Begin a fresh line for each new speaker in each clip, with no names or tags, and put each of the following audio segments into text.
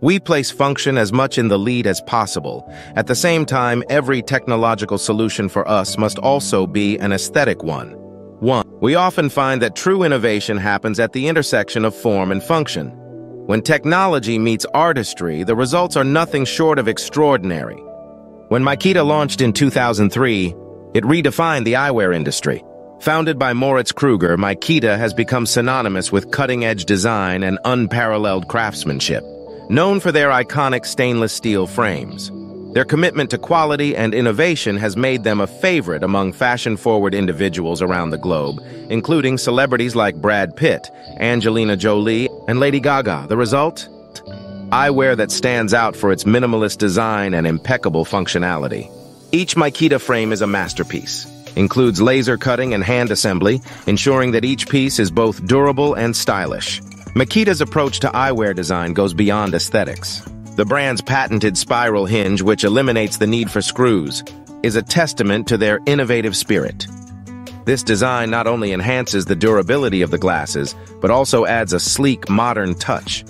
We place function as much in the lead as possible. At the same time, every technological solution for us must also be an aesthetic one. 1. We often find that true innovation happens at the intersection of form and function. When technology meets artistry, the results are nothing short of extraordinary. When Mykita launched in 2003, it redefined the eyewear industry. Founded by Moritz Krueger, Mykita has become synonymous with cutting-edge design and unparalleled craftsmanship. Known for their iconic stainless steel frames, their commitment to quality and innovation has made them a favorite among fashion-forward individuals around the globe, including celebrities like Brad Pitt, Angelina Jolie, and Lady Gaga. The result? Eyewear that stands out for its minimalist design and impeccable functionality. Each Mykita frame is a masterpiece, includes laser cutting and hand assembly, ensuring that each piece is both durable and stylish. Mykita's approach to eyewear design goes beyond aesthetics. The brand's patented spiral hinge, which eliminates the need for screws, is a testament to their innovative spirit. This design not only enhances the durability of the glasses, but also adds a sleek, modern touch.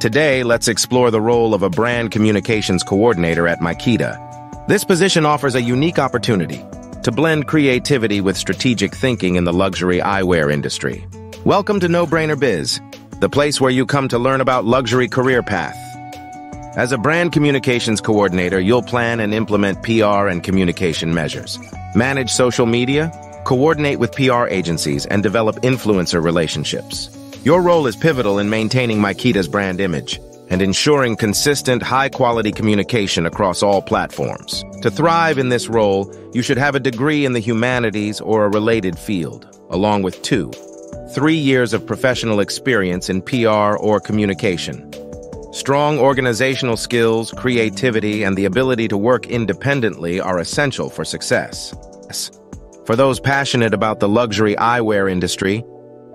Today, let's explore the role of a brand communications coordinator at Mykita. This position offers a unique opportunity to blend creativity with strategic thinking in the luxury eyewear industry. Welcome to No Brainer Biz, the place where you come to learn about luxury career path. As a brand communications coordinator, you'll plan and implement PR and communication measures, manage social media, coordinate with PR agencies, and develop influencer relationships. Your role is pivotal in maintaining Mykita's brand image and ensuring consistent, high-quality communication across all platforms. To thrive in this role, you should have a degree in the humanities or a related field, along with two, three years of professional experience in PR or communication. Strong organizational skills, creativity, and the ability to work independently are essential for success. For those passionate about the luxury eyewear industry,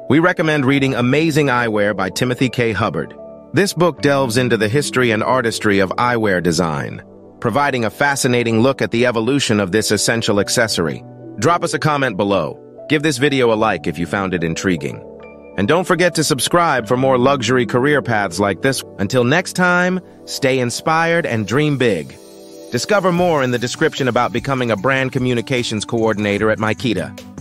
we recommend reading Amazing Eyewear by Timothy K. Hubbard. This book delves into the history and artistry of eyewear design, providing a fascinating look at the evolution of this essential accessory. Drop us a comment below. Give this video a like if you found it intriguing. And don't forget to subscribe for more luxury career paths like this. Until next time, stay inspired and dream big. Discover more in the description about becoming a brand communications coordinator at Mykita.